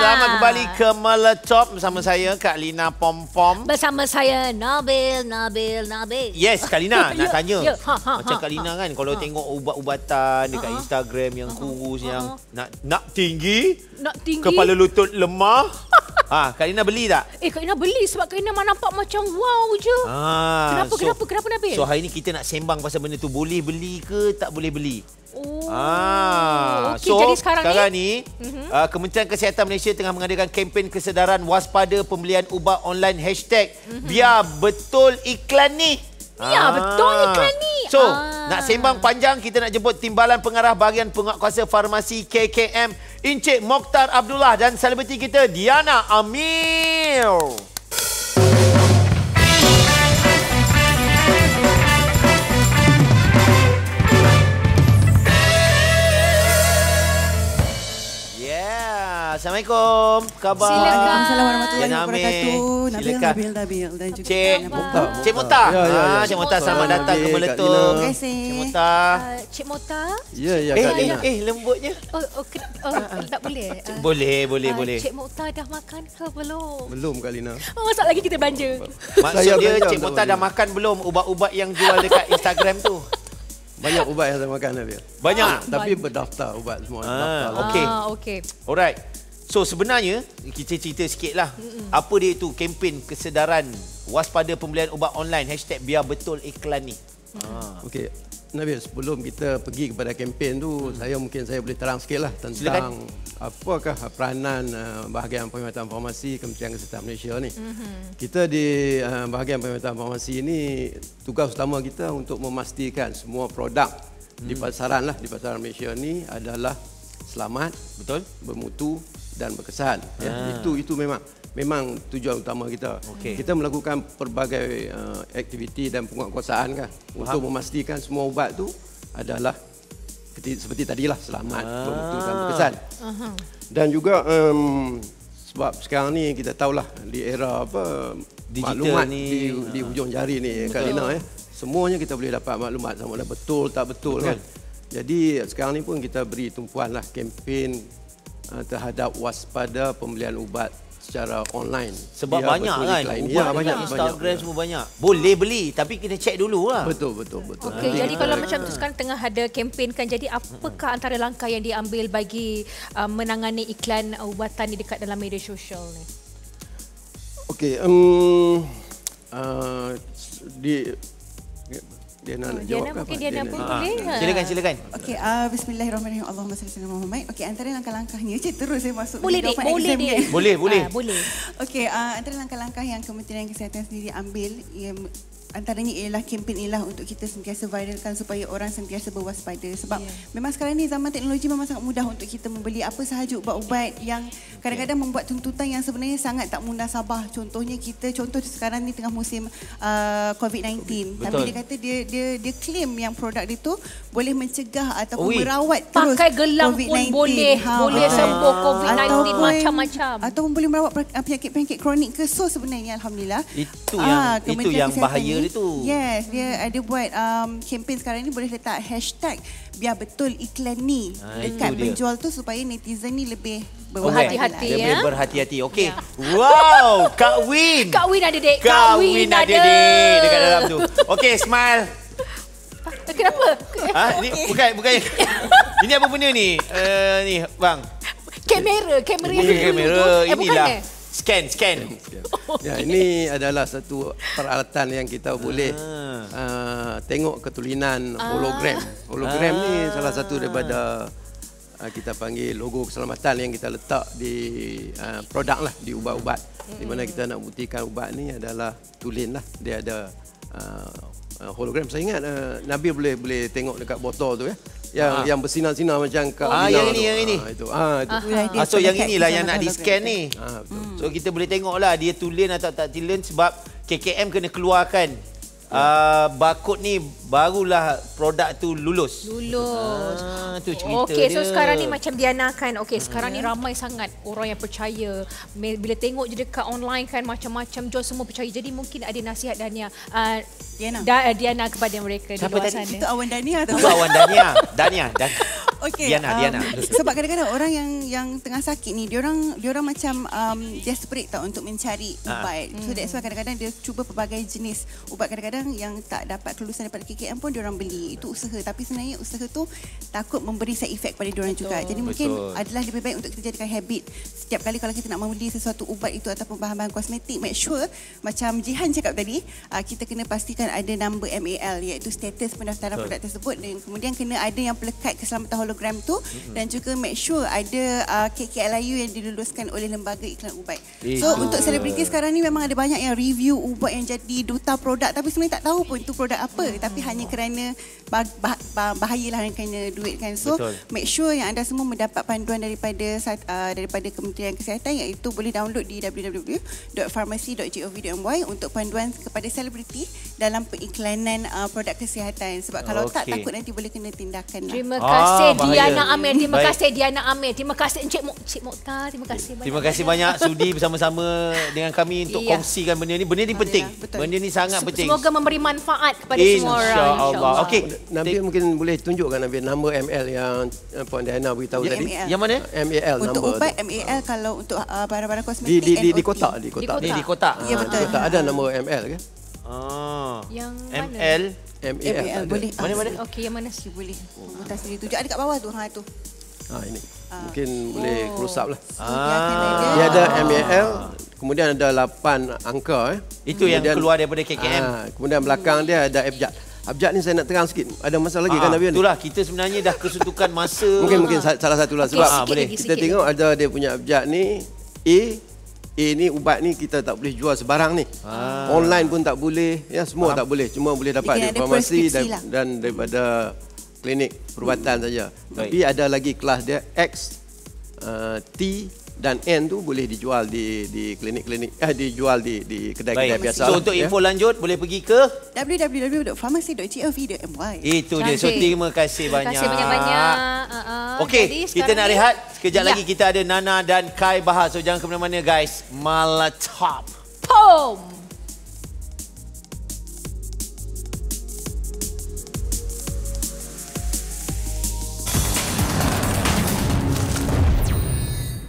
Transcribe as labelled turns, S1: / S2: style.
S1: kembali ke Meletop bersama saya Kak Lina Pom Pom.
S2: Bersama saya Nabil, Nabil, Nabil.
S1: Yes, Kak Lina nak
S2: Ya,
S1: tanya.
S2: ya. Ha, ha,
S1: Macam
S2: ha,
S1: Kak Lina
S2: ha.
S1: kan kalau
S2: Ha.
S1: tengok ubat-ubatan dekat
S2: Ha, ha.
S1: Instagram yang kurus yang
S2: ha.
S1: nak nak tinggi,
S2: Nak tinggi.
S1: kepala lutut lemah. ha, Kak Lina beli tak?
S2: Eh, Kak Ina beli sebab Kak Ina nampak macam wow je.
S1: Ah,
S2: Kenapa, kenapa, kenapa, Nabil?
S1: So hari ni kita nak sembang pasal benda tu boleh beli ke tak boleh beli.
S2: Oh.
S1: Ah,
S2: Okey,
S1: so
S2: jadi sekarang,
S1: ni
S2: ni
S1: uh, Kementerian Kesihatan Malaysia tengah mengadakan kempen kesedaran waspada pembelian ubat online hashtag biar betul iklan ni.
S2: Mhm. Ya, betul iklan ni.
S1: So,
S2: Ah.
S1: nak sembang panjang kita nak jemput Timbalan Pengarah Bahagian Penguatkuasa Farmasi KKM Encik Mokhtar Abdullah dan selebriti kita Diana Amir. Assalamualaikum. Khabar?
S2: Silakan.
S3: Waalaikumsalam warahmatullahi wabarakatuh. Nabil. Nabil, Nabil dan juga
S1: Cik
S3: Mukhtar.
S1: Cik Mukhtar.
S4: Ya, ya, ya.
S1: Ah, Cik Mukhtar selamat datang ke Meletup.
S3: Terima kasih.
S1: Cik Mukhtar.
S2: Uh, Cik Mota.
S4: Ya, ya
S1: Eh,
S4: Kak
S1: eh,
S4: Lina.
S1: eh, lembutnya.
S2: Oh, oh, ke, oh tak boleh. Uh,
S1: Boleh, boleh,
S2: uh,
S1: boleh.
S2: Cik Mota dah makan ke belum?
S4: Belum Kak Lina.
S2: Oh, sekejap lagi kita belanja.
S1: Maksud
S4: Saya
S1: dia Cik Mukhtar dah makan belum ubat-ubat yang jual dekat Instagram tu?
S4: Banyak ubat yang saya makan Nabil.
S1: Banyak.
S4: Tapi berdaftar ubat semua.
S1: Ah. Okey.
S2: Ah, okey.
S1: Alright. So sebenarnya kita cerita sikit lah. Apa dia tu kempen kesedaran waspada pembelian ubat online hashtag biar betul iklan ni. Ah.
S4: Okey. Nabil, sebelum kita pergi kepada kempen tu, saya mungkin saya boleh terang sikit lah tentang
S1: Silakan.
S4: apakah peranan uh, bahagian perkhidmatan farmasi Kementerian Kesihatan Malaysia ni. Kita di uh, bahagian perkhidmatan farmasi ini, tugas utama kita untuk memastikan semua produk di pasaran lah, di pasaran Malaysia ni adalah selamat,
S1: Betul?
S4: bermutu dan berkesan.
S1: Ah.
S4: Ya, itu itu memang memang tujuan utama kita.
S1: Okey.
S4: Kita melakukan pelbagai uh, aktiviti dan penguatkuasaan kan untuk memastikan semua ubat tu adalah seperti, seperti tadilah selamat,
S1: Ah.
S4: bermutu dan berkesan. Dan juga um, sebab sekarang ni kita tahulah di era apa
S1: Digital
S4: maklumat
S1: ni.
S4: di, di hujung jari ni Kak Lina ya. Semuanya kita boleh dapat maklumat sama ada betul tak betul,
S1: Betul.
S4: kan. Jadi sekarang ni pun kita beri tumpuan lah kempen uh, terhadap waspada pembelian ubat secara online.
S1: Sebab
S4: Biar
S1: banyak kan ubat
S4: Ya, banyak,
S1: Instagram
S4: banyak.
S1: semua banyak. Boleh beli tapi kena check dulu lah.
S4: Betul betul betul.
S2: Okey,
S4: Nanti
S2: jadi kalau macam tu sekarang tengah ada kempen kan. Jadi apakah antara langkah yang diambil bagi uh, menangani iklan uh, ubatan ni dekat dalam media sosial ni?
S4: Okey, um, uh, di dia nak nak
S2: Diana
S4: jawab ke
S2: mungkin
S4: apa?
S2: Diana
S4: Dia
S2: pun
S4: nak-
S1: Ah,
S2: boleh. ha?
S1: Silakan silakan.
S3: Okey, uh, bismillahirrahmanirrahim. Allahumma salli ala Muhammad. Okey, antara langkah-langkahnya, cik terus saya masuk
S2: Boleh
S3: jawapan
S2: boleh
S3: exam
S2: dik.
S3: kan?
S1: Boleh, boleh.
S2: Ah, boleh.
S3: Okey, uh, antara langkah-langkah yang Kementerian Kesihatan sendiri ambil yang antaranya ialah kempen ialah untuk kita sentiasa viralkan supaya orang sentiasa berwaspada sebab yeah. memang sekarang ni zaman teknologi memang sangat mudah untuk kita membeli apa sahaja ubat-ubat yang kadang-kadang membuat tuntutan yang sebenarnya sangat tak munasabah contohnya kita contoh sekarang ni tengah musim uh, COVID-19 tapi
S1: Betul.
S3: dia kata dia dia dia claim yang produk dia tu boleh mencegah ataupun
S1: Ui.
S3: merawat terus
S2: Pakai gelang pun
S3: COVID-19.
S2: boleh, boleh
S3: betul.
S2: sembuh COVID-19
S3: Ataupun-
S2: macam-macam.
S3: Ataupun boleh merawat penyakit-penyakit kronik ke so sebenarnya alhamdulillah.
S1: Itu
S3: Ah,
S1: yang- itu
S3: Kementerian
S1: yang bahaya dia tu.
S3: Yes, dia ada buat um, kempen sekarang ni boleh letak hashtag biar betul iklan ni
S1: Ah,
S3: dekat penjual tu supaya netizen ni lebih
S2: Berhati-hati,
S1: Dia
S2: ya.
S1: boleh berhati-hati. Okey. Wow, Kak Win.
S2: Kak Win ada dek.
S1: Kak Win ada dek dekat dalam tu. Okey, smile.
S2: Kenapa?
S1: Ha, ni bukan bukan. ini apa benda ni? Uh, ni, bang.
S2: Kamera, kamera yang dulu
S1: kamera.
S2: tu. Eh, bukan
S1: Inilah.
S2: eh?
S1: Scan, scan.
S4: Ya, ini adalah satu peralatan yang kita boleh
S1: Ah.
S4: uh, tengok ketulinan hologram. Hologram ni
S1: Ah.
S4: salah satu daripada uh, kita panggil logo keselamatan yang kita letak di uh, produk lah di ubat-ubat. Di mana kita nak buktikan ubat ni adalah tulin lah. Dia ada uh, uh, hologram. Saya ingat uh, Nabil boleh boleh tengok dekat botol tu ya. Yang
S1: Ah.
S4: yang bersinar-sinar macam Kak
S1: Ah, yang ini, yang ini.
S4: Ah, itu. Ah, itu.
S3: Dia
S1: Ah, so yang inilah yang nak di
S3: hologram.
S1: scan ni.
S4: Ah, betul.
S1: So kita boleh tengok lah dia tulen atau tak tulen sebab KKM kena keluarkan uh, barcode ni barulah produk tu lulus.
S2: Lulus.
S1: Ah, tu cerita
S2: Okey, so
S1: dia.
S2: sekarang ni macam Diana kan. Okey, sekarang ni ramai sangat orang yang percaya. Bila tengok je dekat online kan macam-macam jual semua percaya. Jadi mungkin ada nasihat Dania. Uh,
S3: Diana.
S2: Da, Diana kepada mereka
S1: Siapa
S2: di luar
S1: tadi?
S2: sana.
S3: Itu awan Dania tu.
S1: Awan Dania? Dania. Dan
S3: Okay,
S1: Diana, Diana.
S3: Sebab kadang-kadang orang yang yang tengah sakit ni, diorang diorang macam um, desperate tau untuk mencari
S1: Ah.
S3: ubat. So that's why kadang-kadang dia cuba pelbagai jenis ubat. Kadang-kadang yang tak dapat kelulusan daripada KKM pun diorang beli. Itu usaha. Tapi sebenarnya usaha tu takut memberi side effect pada diorang juga. Jadi mungkin
S1: Betul.
S3: adalah lebih baik untuk kita jadikan habit. Setiap kali kalau kita nak membeli sesuatu ubat itu ataupun bahan-bahan kosmetik, make sure macam Jihan cakap tadi, uh, kita kena pastikan ada number MAL iaitu status pendaftaran
S1: Betul.
S3: produk tersebut dan kemudian kena ada yang pelekat keselamatan hologram tu mm-hmm. dan juga make sure ada uh, KKLIU yang diluluskan oleh lembaga iklan ubat.
S1: Itu.
S3: So untuk selebriti sekarang ni memang ada banyak yang review ubat yang jadi duta produk tapi sebenarnya tak tahu pun itu produk apa tapi hanya kerana bah, bah, bah, bahayalah hanya kerana duit kan. So
S1: Betul.
S3: make sure yang anda semua mendapat panduan daripada uh, daripada Kementerian Kesihatan iaitu boleh download di www.pharmacy.gov.my untuk panduan kepada selebriti dalam periklanan uh, produk kesihatan sebab kalau tak
S1: Okey.
S3: takut nanti boleh kena tindakan lah.
S2: Terima
S1: Ah,
S2: kasih
S1: bahaya.
S2: Diana Amir. Terima
S1: Baik.
S2: kasih Diana Amir. Terima kasih Encik Mok Cik Mokhtar. Terima kasih banyak.
S1: Terima kasih banyak sudi bersama-sama dengan kami untuk
S2: Iya.
S1: kongsikan benda ni. Benda ni penting.
S3: betul.
S1: Benda ni sangat penting.
S2: Semoga memberi manfaat kepada semua orang.
S1: InsyaAllah. Okey.
S4: Nabil mungkin boleh tunjukkan Nabil nombor ML yang Puan Diana beritahu
S1: Ya,
S4: tadi.
S3: ML.
S1: Yang mana?
S4: MAL
S3: Untuk
S4: number
S3: ubat
S4: tu.
S3: MAL kalau untuk uh, barang-barang
S4: di
S3: kosmetik
S4: di di, di kotak di kotak.
S2: kotak.
S1: Ni di kotak.
S3: Ya,
S4: Ah,
S3: betul.
S4: Di kotak ada nombor ML ke?
S1: Ah.
S2: Yang mana?
S1: ML.
S4: MAL.
S3: MAL boleh.
S1: Mana,
S3: Ah,
S1: mana?
S2: Okey, yang mana?
S3: Okey, boleh. Mutas sendiri tunjuk. Ada kat bawah tu. Ha tu.
S4: Ha ini. Mungkin boleh close up lah.
S3: So, dia ada.
S4: Dia ada MAL, kemudian ada 8 angka eh.
S1: Itu yang
S4: Kemudian-
S1: keluar daripada KKM.
S4: Ah, kemudian belakang dia ada abjad. Abjad ni saya nak terang sikit. Ada masalah lagi kan
S1: Ah,
S4: Nabil ni?
S1: itulah kita sebenarnya dah kesuntukan masa.
S4: Mungkin mungkin sa- salah satu lah
S2: Okey,
S4: sebab
S1: Ah, boleh.
S2: lagi,
S4: kita
S2: sikit
S4: tengok ada dia punya abjad ni A A ni ubat ni kita tak boleh jual sebarang ni.
S1: Ah.
S4: Online pun tak boleh, ya semua tak boleh. Cuma boleh dapat
S3: Dia
S4: di farmasi dan,
S3: lah.
S4: dan daripada klinik perubatan saja. Tapi ada lagi kelas dia X, uh, T dan N tu boleh dijual di di klinik-klinik eh dijual di di kedai-kedai
S1: Baik.
S4: biasa.
S1: So
S4: lah,
S1: untuk
S4: ya.
S1: info lanjut boleh pergi ke
S3: www.pharmacy.gov.my
S1: itu dia. So terima kasih
S2: Terima
S1: banyak.
S2: kasih banyak-banyak. Uh, uh,
S1: Okey, kita nak rehat. Sekejap
S2: Ya.
S1: lagi kita ada Nana dan Kai Bahar. So jangan ke mana-mana guys. Malatop.
S2: Pom.